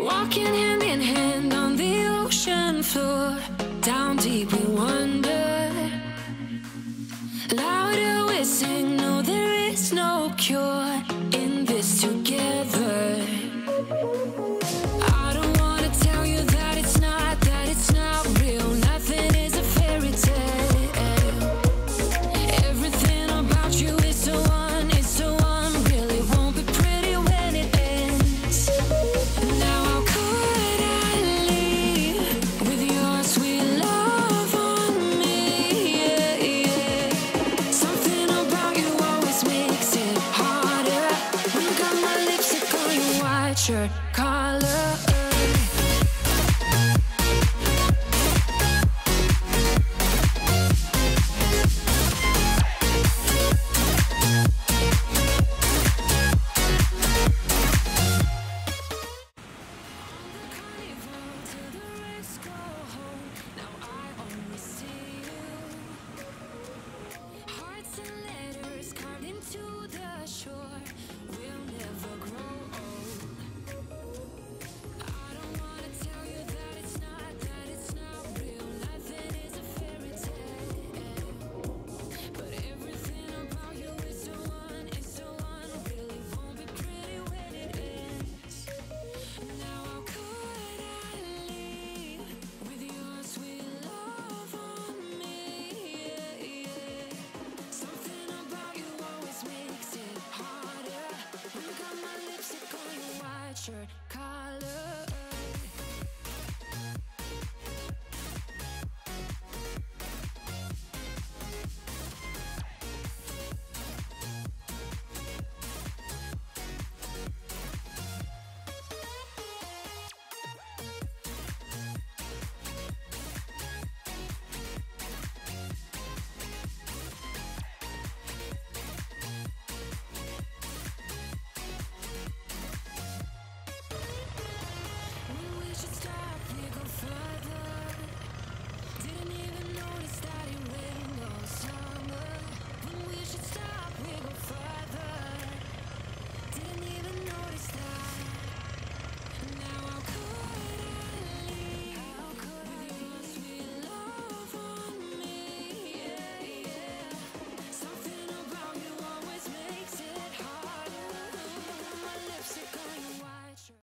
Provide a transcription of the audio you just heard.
Walking hand in hand on the ocean floor Down deep we wander. Louder we sing, no there is no cure. captured.